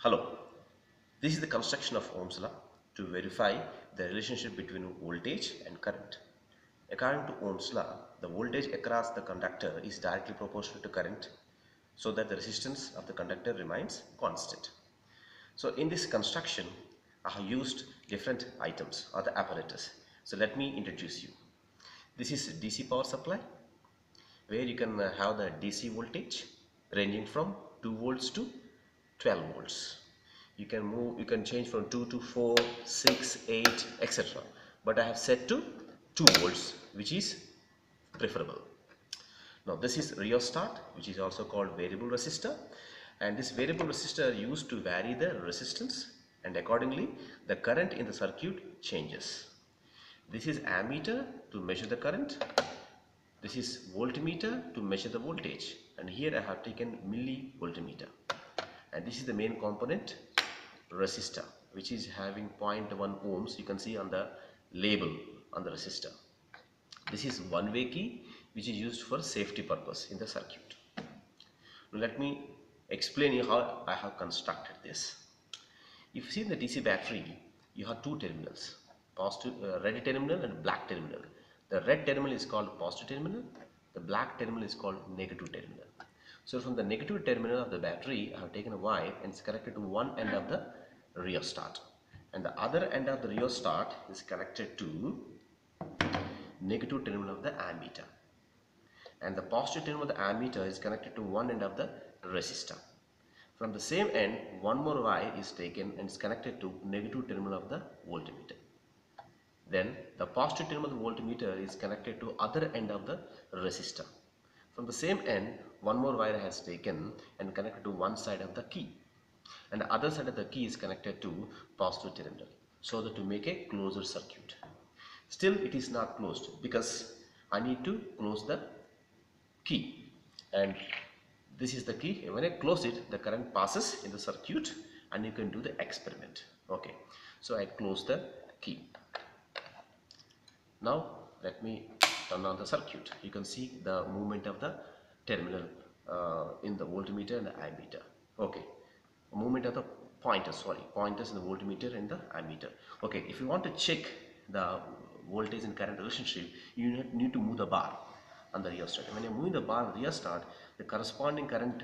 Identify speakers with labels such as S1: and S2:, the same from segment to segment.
S1: Hello, this is the construction of Ohm's law to verify the relationship between voltage and current. According to Ohm's law, the voltage across the conductor is directly proportional to current so that the resistance of the conductor remains constant. So in this construction, I have used different items or the apparatus. So let me introduce you. This is DC power supply where you can have the DC voltage ranging from 2 volts to 12 volts. You can move, you can change from 2 to 4, 6, 8, etc. But I have set to 2 volts which is preferable. Now this is rheostat which is also called variable resistor and this variable resistor used to vary the resistance and accordingly the current in the circuit changes. This is ammeter to measure the current. This is voltmeter to measure the voltage and here I have taken millivoltmeter and this is the main component resistor which is having 0.1 ohms you can see on the label on the resistor. This is one way key which is used for safety purpose in the circuit. Now let me explain you how I have constructed this. If you see the DC battery, you have two terminals, positive uh, red terminal and black terminal. The red terminal is called positive terminal, the black terminal is called negative terminal. So from the negative terminal of the battery, I have taken a wire and it's connected to one end of the rheostat. And the other end of the rheostat is connected to negative terminal of the ammeter and the positive terminal of the ammeter is connected to one end of the resistor. From the same end, one more wire is taken and is connected to negative terminal of the voltmeter. Then the positive terminal of the voltmeter is connected to other end of the resistor. From the same end, one more wire has taken and connected to one side of the key. And the other side of the key is connected to positive terminal. So that to make a closer circuit. Still it is not closed because I need to close the key and this is the key when I close it the current passes in the circuit and you can do the experiment okay so I close the key now let me turn on the circuit you can see the movement of the terminal uh, in the voltmeter and the ammeter okay movement of the pointers sorry pointers in the voltmeter and the ammeter okay if you want to check the voltage and current relationship you need to move the bar on the rheostat. When you move the bar on the rheostat, the corresponding current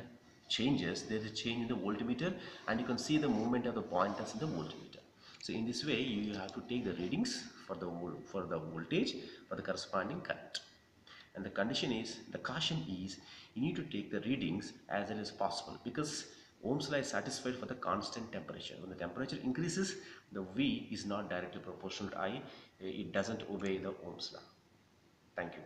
S1: changes. There is a change in the voltmeter and you can see the movement of the pointers in the voltmeter. So in this way, you have to take the readings for the for the voltage for the corresponding current. And the condition is, the caution is, you need to take the readings as it is possible because Ohm's law is satisfied for the constant temperature. When the temperature increases, the V is not directly proportional to I. It doesn't obey the Ohm's law. Thank you.